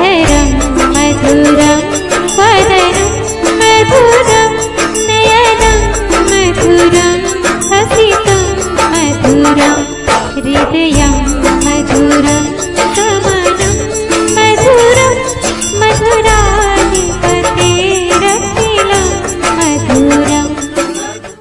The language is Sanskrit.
मधुरं मधुरं वदनं मधुरं नयनं मधुरं हसितं मधुरं हृदय